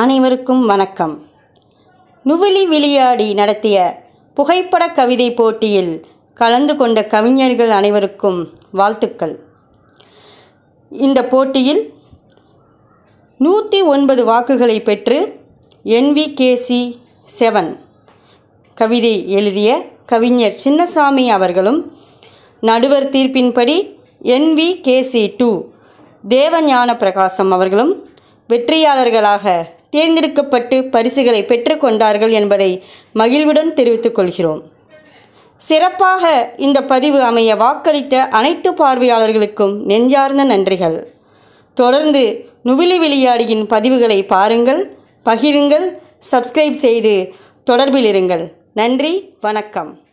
அனைவருக்கும் வணக்கம். நுவலி விளையாடி நடத்திய புகைப்பட கவிதை போட்டியில் கலந்து கொண்ட கவிஞர்கள் அனைவருக்கும் வாழ்த்துக்கள். இந்த போட்டியில் நூற்றி ஒன்பது வாக்குகளை பெற்று என்விகேசி செவன் கவிதை எழுதிய கவிஞர் சின்னசாமி அவர்களும் நடுவர் தீர்ப்பின்படி என்விகேசி டூ தேவஞான பிரகாசம் அவர்களும் வெற்றியாளர்களாக தேர்ந்தெடுக்கப்பட்டு பரிசுகளை பெற்றுக்கொண்டார்கள் என்பதை மகிழ்வுடன் தெரிவித்துக் கொள்கிறோம். சிறப்பாக இந்த பதிவு அமைய வாக்களித்த அனைத்து பார்வையாளர்களுக்கும் நெஞ்சார்ந்த நன்றிகள். தொடர்ந்து நுவிலி விளையாடியின் பதிவுகளை பாருங்கள் பகிருங்கள் சப்ஸ்கிரைப் செய்து தொடர்பில் இருங்கள். நன்றி வணக்கம்.